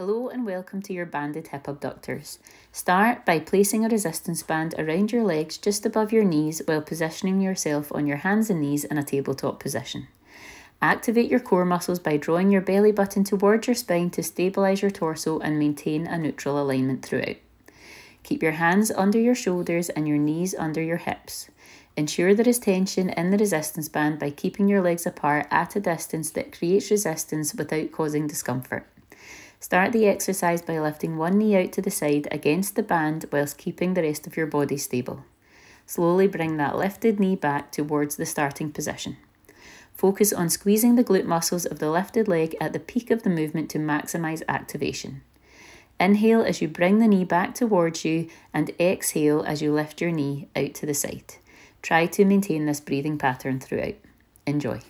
Hello and welcome to your banded hip abductors. Start by placing a resistance band around your legs just above your knees while positioning yourself on your hands and knees in a tabletop position. Activate your core muscles by drawing your belly button towards your spine to stabilise your torso and maintain a neutral alignment throughout. Keep your hands under your shoulders and your knees under your hips. Ensure there is tension in the resistance band by keeping your legs apart at a distance that creates resistance without causing discomfort. Start the exercise by lifting one knee out to the side against the band whilst keeping the rest of your body stable. Slowly bring that lifted knee back towards the starting position. Focus on squeezing the glute muscles of the lifted leg at the peak of the movement to maximise activation. Inhale as you bring the knee back towards you and exhale as you lift your knee out to the side. Try to maintain this breathing pattern throughout. Enjoy.